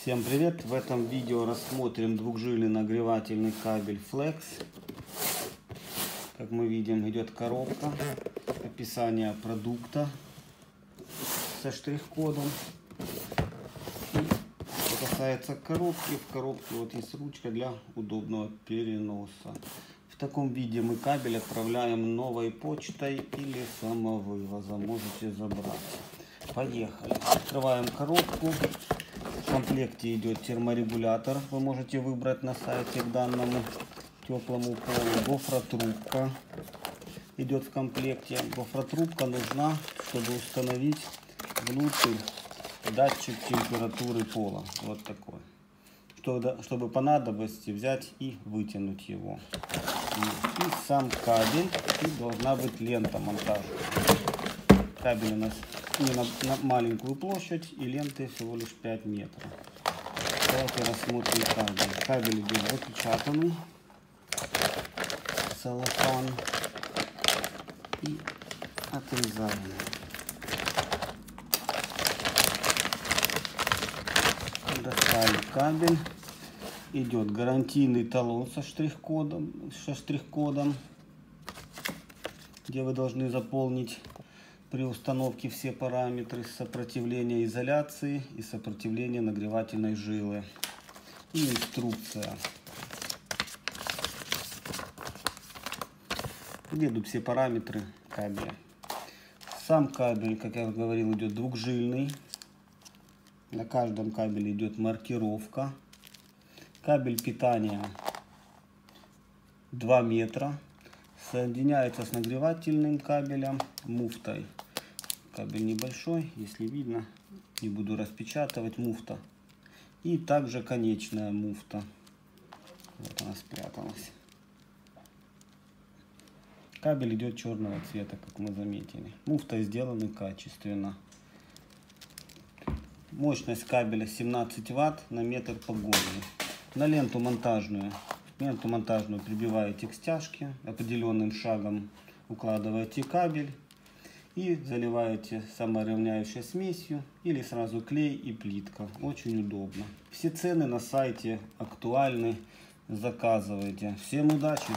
Всем привет! В этом видео рассмотрим двухжильный нагревательный кабель Flex. Как мы видим, идет коробка, описание продукта со штрих-кодом. Что касается коробки, в коробке вот есть ручка для удобного переноса. В таком виде мы кабель отправляем новой почтой или самовывозом. Можете забрать. Поехали. Открываем коробку. В комплекте идет терморегулятор. Вы можете выбрать на сайте к данному теплому полу. Гофротрубка идет в комплекте. Гофротрубка нужна, чтобы установить внутрь датчик температуры пола. Вот такой. Чтобы по надобности взять и вытянуть его. И сам кабель. И должна быть лента монтажа. Кабель у нас не на, на маленькую площадь и ленты всего лишь 5 метров. Давайте рассмотрим кабель. Кабель идет запечатанный. Целлофан. И отрезаем. Достали кабель. Идет гарантийный талон со штрих-кодом, со штрих-кодом, где вы должны заполнить при установке все параметры сопротивления изоляции и сопротивления нагревательной жилы. И инструкция. Где идут все параметры кабеля. Сам кабель, как я говорил, идет двухжильный. На каждом кабеле идет маркировка. Кабель питания 2 метра. Соединяется с нагревательным кабелем муфтой кабель небольшой, если видно, не буду распечатывать, муфта. И также конечная муфта. Вот она спряталась. Кабель идет черного цвета, как мы заметили. Муфта сделаны качественно. Мощность кабеля 17 ватт на метр погоды. На ленту монтажную. Ленту монтажную прибиваете к стяжке. Определенным шагом укладываете кабель и заливаете саморавняющей смесью или сразу клей и плитка. Очень удобно. Все цены на сайте актуальны. Заказывайте. Всем удачи!